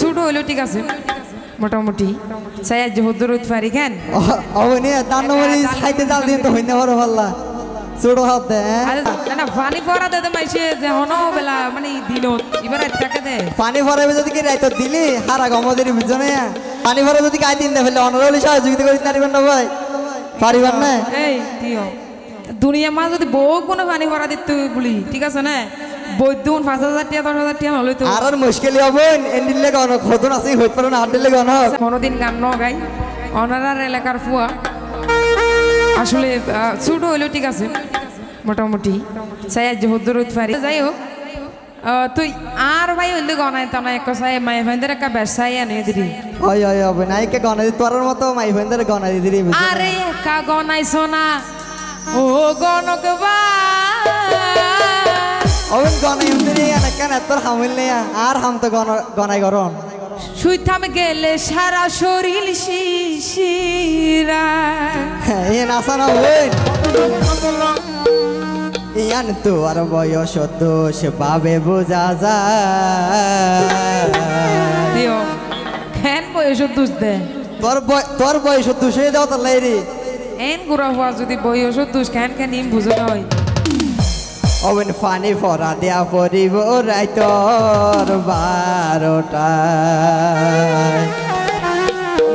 ছোট হইলেও ঠিক আছে। মোটামুটি। চাই আজ হদ্দর পারি কেন? অবনি তার নম্বরে খাইতে জাল দিন তো হইনা বড় পাল্লা ছোট হাত দে আরে না, পানি পরা দে মাইছে যে হন বেলা মানে দিনত এবার টাকা দে। পানি ভরাবে যদি কি রাইতো দিলি হারা গমদের বুঝনে পানি ভরা যদি গাই দিন দে ফেলে অনরলি সহযোগিতা করিস নারিবেন না ভাই। পারিবার না? এই দিও। দুনিয়া মা যদি বউ কোনো পানি ভরা দিত বলি ঠিক আছে না? বৈদ্যুন পাঁচ হাজার টাকা দশ হাজার টাকা হলে তো আর আর মুশকিল হবে এন্ডিলে গন খদন আছে হইত পারো না আডলে গন কোনোদিন গান ন গাই অনারার এলাকার ফুয়া। আসলে ছোট হইলেও ঠিক আছে মোটামুটি। চাই আজ হদ্দর পারি। যাই হোক তুই আর ভাই হইলে গনাই তনাই এক চাই মাই ভাইদের একটা ব্যবসায় আনে দিদি হয় হয় হবে নাইকে গন তোর মতো মাই ফেন্দারে গন দিদি আরে একা গনাইছ না। ও গণক অবেন গন ইমদিনি না কেন তোর হামিল আর হাম তো গন গনাই গরন শুইতাম গেলে সারা শরীর শিশিরা। এ নাসা না হইন ইয়ান তোর বয়স দোষ পাবে বোঝা যায়। দিও খেন বয়স দুষ দে। তোর বয়- তোর বয়স দোষ হয়ে যাও তোর লাইরি এন গুড়া হওয়া যদি বয়স দুষ খেন খেন ইম বুঝো হয়। অবেন পানি ফরা দেয়া পরিব রাই তোর বারোটা।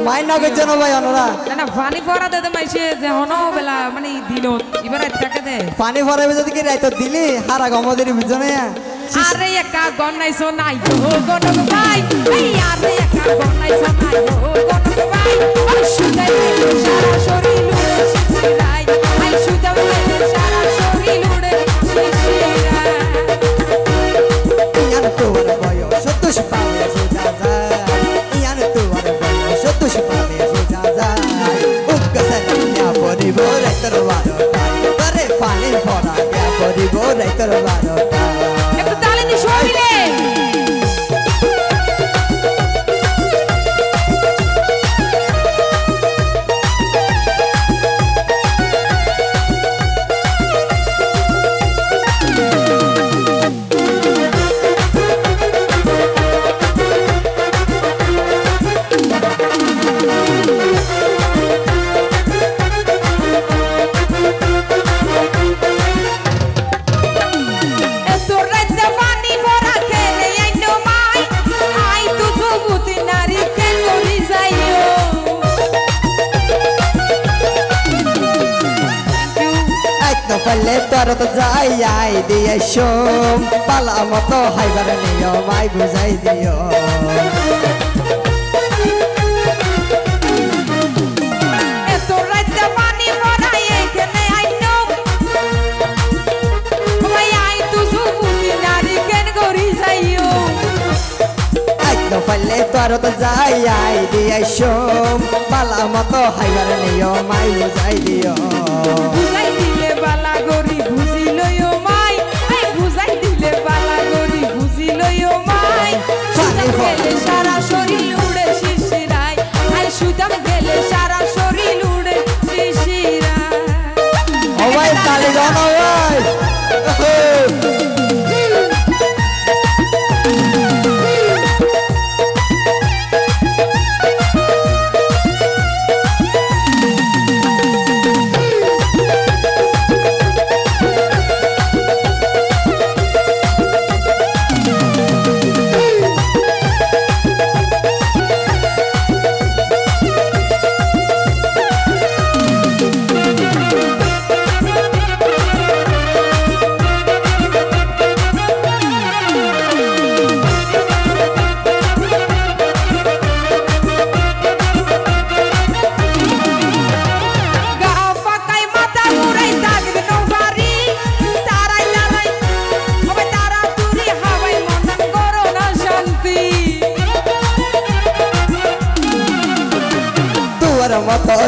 মাই নগের জন্য ভাই অনরা না পানি পরা দে মাইছে যে হন বেলা মানে দিনত এবার টাকা দে? পানি ফরাবে যদি কি রাইতো দিলি হারা গমদের বুঝনে আরে একা গনাইছো নাই ও গনক ভাই এই আরে একা গনাইছো নাই ও গনক ভাই পরিব রাই একদম পারলে তোর তো যাই আই দিয়ে সোম পালা মতো হাইবার নিও মাই বুঝাই দিও। এতো রাইতে পানি ভরা এখানে আইনো ভাই আই তো সবুতি নারী কেন করি যাইও? তোর তো যাই আই দিয়ে সোম পালা মতো হাইবার নিও মাই বুঝাই দিও। ও ভাই তালি দাও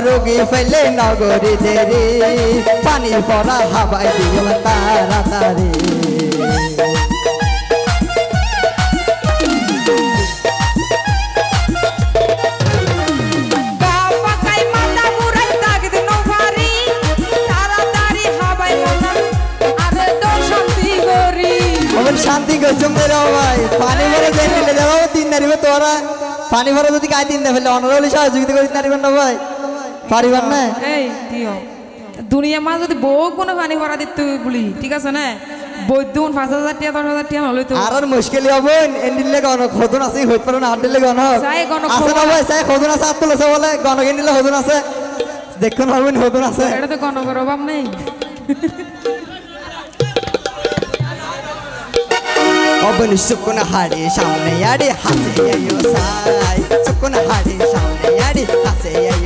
রোগী ফেলে নগরী দেরি পানি পড়া হাবাই দিও তাড়াতাড়ি। শান্তি করছম ভাই। পানি ভরে যাই মিলে যাব তিন নারী তোরা। পানি ভরা যদি কাই দিন না ফেলে অনারলি সহযোগিতা করিস পারিবেন না ভাই। পারিবেন না? এই দিও। দুনিয়া মা যদি বউ কোনো পানি ভরা দিতে বলি ঠিক আছে না? বৈদ্যুন পাঁচ হাজার টিয়া দশ হাজার টিয়া তো। আর মুশকিল হবে এন্ডিলে খদুন আছে হইত পারে না চাই আছে না ভাই চাই খদুন আছে আত্মল আছে বলে গণ কিনলে হদুন আছে। দেখুন হবেন আছে। এটা তো গণকর অভাব নেই। অবন সুকুন হাড়ি সামনে আড়ি হাসে আইও সাই। সুকুন হাড়ি সামনে আড়ি হাসে আইও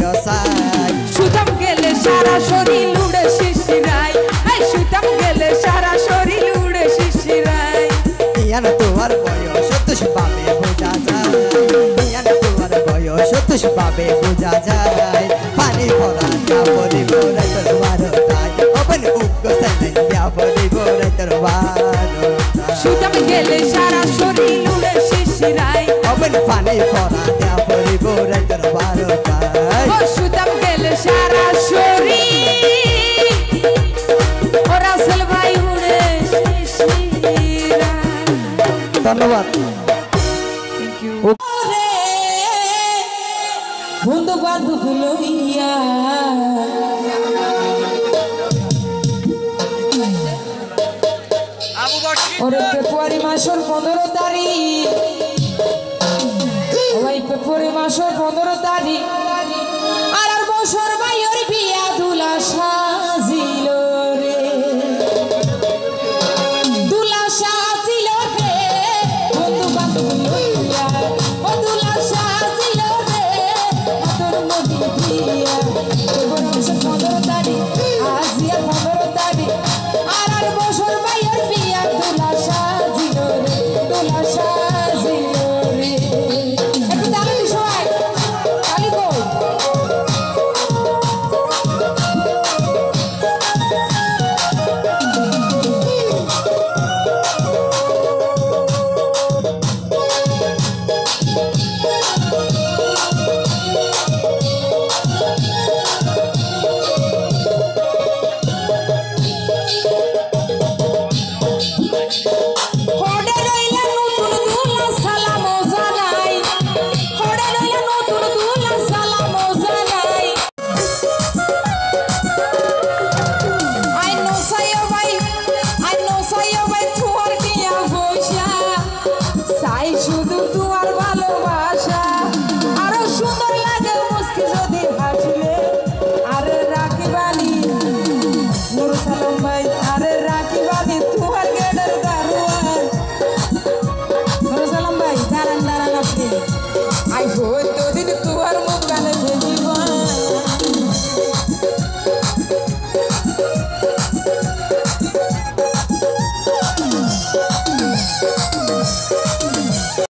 ইয়ান তোমার বয়স তুষ পাবে বোঝা যায়। ইয়ান তোমার বয়স তুষ পাবে বোঝা যায়। পানি ভরা পরি ভরে তোর বারোটায় অবন উগ্র সেলেন যা পরি ভরে বারোটায় সুতাম গেলে সারা শরীর উড়ে শিশিরাই অবন পানি ভরা পরি ভরে বারোটায় ও সুতাম গেলে সারা শরীর। ওরা সেলভাই উড়ে শিশিরাই ধন্যবাদ। বান্ধব লইয়া। ওরে ফেব্রুয়ারি মাসের পনেরো তারিখ। ওই ফেব্রুয়ারি মাসের পনেরো তারিখ। আর বছর ভাই ওর বিয়া দুলাসা 要说 I Beijo do Duarte.